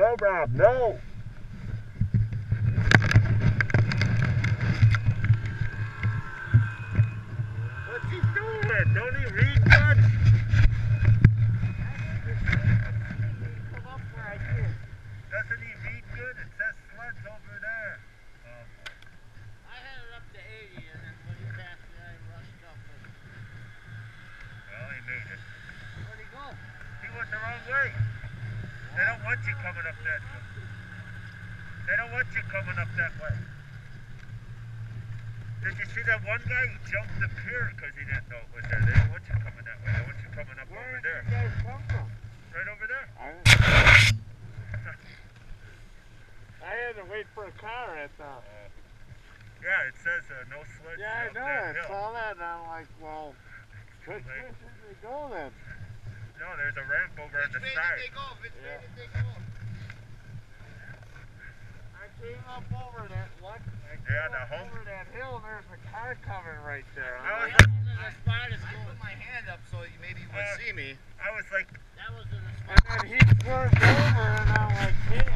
Rob, no. What's he doing? Don't he read good? Doesn't he read good? It says sludge over there. Oh, I had it up to 80, and then when he passed me, I rushed up. And, well, he made it. where'd he go? He went the wrong way. They don't want you coming up that way. They don't want you coming up that way. Did you see that one guy? He jumped the pier because he didn't know it was there. They don't want you coming that way. They want you coming up Where over did there. you guys come from? Right over there. I, I had to wait for a car at the. Yeah, it says uh, no sludge Yeah, I know. I saw that, and I'm like, well, which way late. go then? No, there's a ramp over on the side. go? Which way did they go? I came up over that what? I came Yeah, the up home- over that hill, there's a car coming right there. I I'm was like, I, I put my hand up so you maybe you would Uh, see me. I was like, That was in the spot. And then he swerved over, and I'm like, hey,